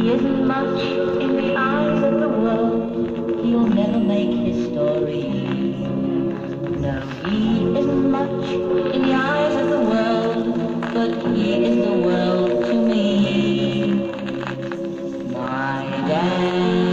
He isn't much in the eyes of the world. He'll never make his story. No, he isn't much in the eyes of the world, but he is the world to me. My dad.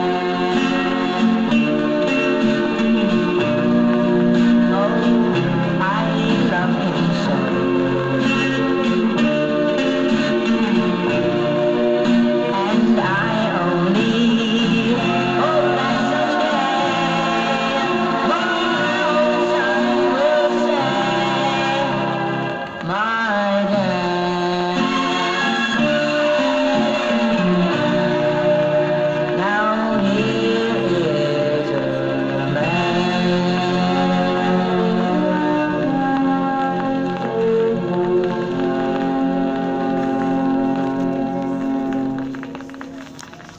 Thank you.